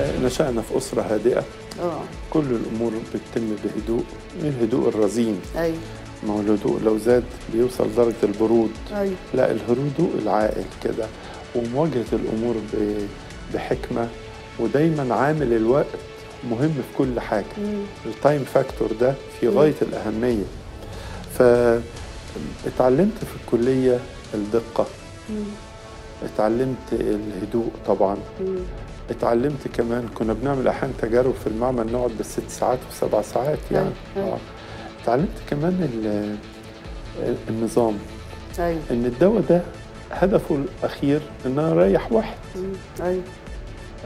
نشأنا في أسرة هادئة. آه. كل الأمور بتتم بهدوء. الهدوء الرزين؟ أيوه ما هو الهدوء لو زاد بيوصل درجة البرود. أيوه لا الهدوء العاقل كده. ومواجهة الأمور بحكمة. ودايما عامل الوقت مهم في كل حاجة. مم. ال time factor ده في مم. غاية الأهمية. فاتعلمت في الكلية الدقة. مم. اتعلمت الهدوء طبعا. مم. اتعلمت كمان كنا بنعمل أحيانا تجارب في المعمل نقعد بالست ساعات وسبع ساعات يعني. أيوة. آه. اتعلمت كمان ال- النظام. أيوه إن الدواء ده هدفه الأخير إن أنا أريح واحد. مم. أيوه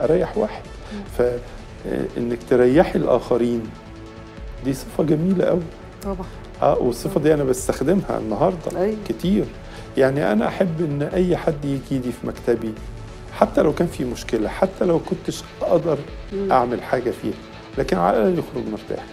أريح واحد. فانك تريحي الآخرين. دي صفة جميلة قوي طبعا. آه والصفة دي أنا بستخدمها النهارده أيوه كتير. يعني أنا أحب إن أي حد يجي لي في مكتبي حتى لو كان في مشكلة حتى لو كنتش أقدر مم. أعمل حاجة فيها لكن على الأقل يخرج مرتاح